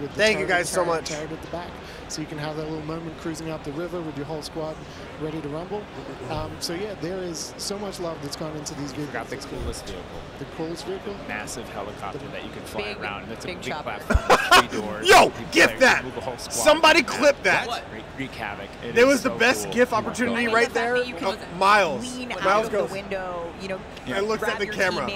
with the Thank you guys so much. turret at the back, so you can have that little moment cruising up the river with your whole squad ready to rumble. Um, so yeah, there is so much love that's gone into these vehicles. Got the coolest vehicle. The coolest vehicle. The Massive helicopter that you can fly Big- around. And it's a big big, chopper. platform three doors. Yo, get that. Somebody clip that. Wreak, havoc. It was the best cool. GIF opportunity right there. you can Miles. lean Miles out goes. the window, you know, And looks at the camera.